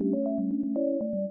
あ。